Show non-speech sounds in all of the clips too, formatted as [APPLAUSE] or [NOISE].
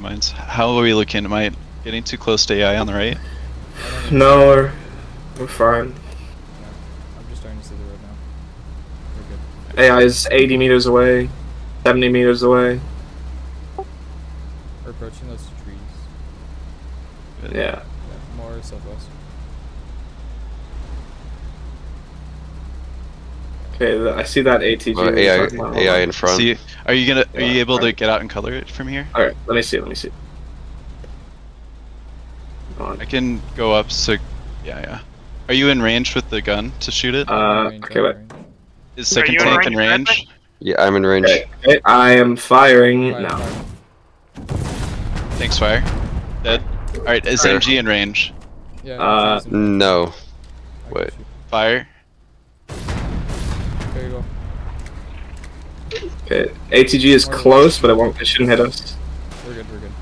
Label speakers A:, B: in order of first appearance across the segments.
A: mines. How are we looking? Am I getting too close to AI on the right?
B: No, we're, we're fine.
C: Yeah, I'm just starting to see the road now. We're good.
B: AI is 80 meters away, 70 meters away.
C: We're approaching those trees.
A: Good.
B: Yeah.
C: Yeah, more southwest.
B: Okay, I see that ATG.
D: Well, AI,
B: about.
D: AI in front.
A: See, are you gonna? Are you
B: Yeah,
A: able to get out and color it from here?
B: Alright, let me see, let me see. Hold on.
A: I can go up. So, yeah, yeah. Are you in range with the gun to shoot it?
B: Uh,
C: Range,
B: okay, wait.
A: Is second tank in
E: range,
A: range?
D: Yeah, I'm in range.
B: Okay, okay, I am firing
C: Fire,
B: now.
C: fire.
A: Thanks, fire. Dead. All right, is
D: Fire.
A: MG in range?
C: Yeah,
B: Uh,
D: No. Wait.
A: Fire.
C: There you go.
B: Okay, ATG is close, but it won't. It shouldn't hit us.
C: We're good, we're good.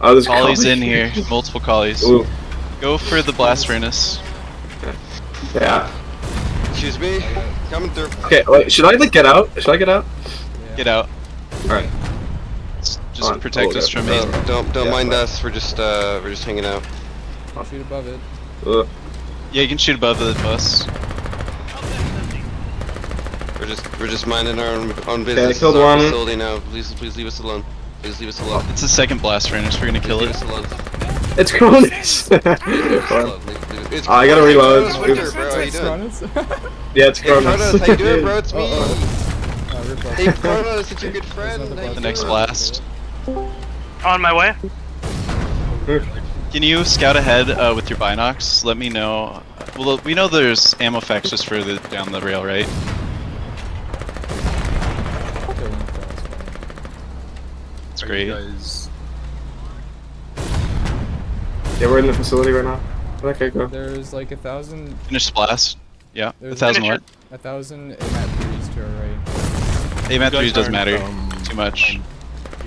B: Oh, there's
A: Collies
B: collie.
A: in here. Multiple collies.
B: Ooh,
A: Go for the blast furnace.
B: yeah.
D: Excuse me. Coming through.
B: Okay, wait. Should I like get out? Should I get out?
C: Yeah.
A: Get out.
B: All right.
A: Just
B: Alright,
A: protect us from
D: Don't
A: aim.
D: don't, don't
B: Yeah,
D: mind
B: fine.
D: us. We're just uh we're just hanging out.
C: Shoot above it.
B: Ugh.
A: Yeah, you can shoot above the bus.
D: We're just we're just minding our own, own business.
B: I killed one.
D: Facility now. Please please leave us alone. Please leave us alone.
A: It's the second blast furnace. We're gonna
D: Please
A: kill
D: leave
A: it.
D: us alone.
B: It's Kronus. [LAUGHS]
D: Leave us alone. [LAUGHS] Leave- leave it- It's
B: Oh, I gotta reload.
D: Kronus Winter, bro. How you doing?
C: Kronus? [LAUGHS]
B: yeah, it's
D: Hey
B: Kronus.
D: Kronus, how you doing, bro? It's me.
C: Oh.
D: Hey Kronus, it's your good friend.
C: another
D: How you
A: The next blast.
E: On my way.
A: Can you scout ahead uh, with your binocs? Let me know. Well, we know there's ammo facts just further down the rail, right?
C: Okay.
A: It's great.
F: You guys...
B: Yeah, we're in the facility right now. Okay, go.
C: There's like a thousand,
A: Finish the blast. Yeah. A
C: There's-
A: thousand what?
C: a thousand AMAT threes to our right.
A: Aim at
F: You
A: three
F: guys
A: doesn't matter.
F: um,
A: Too much.
F: on-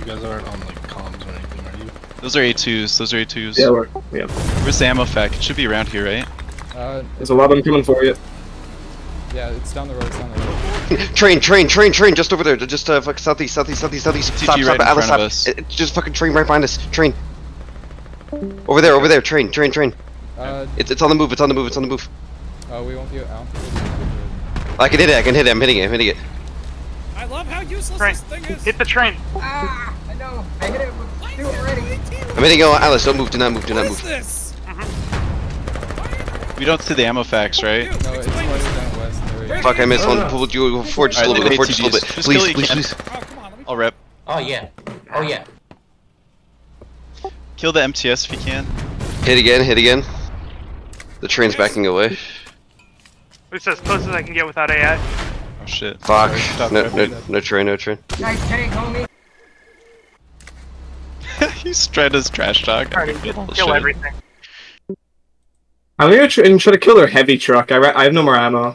F: You guys aren't on like comms or anything, are you?
A: Those are A2s. Those are A2s.
B: Yeah, we're. Yeah.
A: Where's the ammo fact? It should be around here, right?
C: Uh,
B: There's a lot of them coming for you.
C: yeah, it's down the road, it's down the road. [LAUGHS]
D: Train, train, train, train, just over there, just uh, fuck southeast, southeast, southeast, southeast.
A: TG
D: Stop,
A: right
D: stop, Alice, stop.
A: us.
D: It- it- Just fucking train right behind us. Train. Over there, over there. Train, train, train.
C: Uh,
D: It's it's on the move. It's on the move. It's on the move.
C: uh, we won't be, I don't think we'll be able to do it.
D: I can hit it. I can hit it. I'm hitting it. I'm hitting it.
G: I love how useless
E: Train.
G: this thing is.
E: Hit the train.
G: Ah, I know. I hit it with two already.
D: I'm hitting it. Alice, don't move. Do not move. Do
G: What
D: not
G: is
D: move.
G: this?
A: We don't see the ammo facts, right?
C: No, it's
G: explain
C: farther
G: this.
C: down west. There we go.
D: Fuck, I missed one. Pull you forward just a little bit.
A: leave
D: Forward just a little bit. Please, please, please.
G: Oh, come on. Let me.
A: I'll rep.
H: Oh yeah. Oh yeah.
A: Kill the MTS if you can.
D: Hit again. Hit again. The train's backing away.
E: It's as close as I can get without AI.
A: Oh shit.
D: Fuck. No, no, no train. No train.
G: Nice tank, homie.
A: He's trying to trash talk.
E: Trying to kill
A: bullshit.
E: everything.
B: I'm gonna try and try to kill their heavy truck. I, I have no more ammo.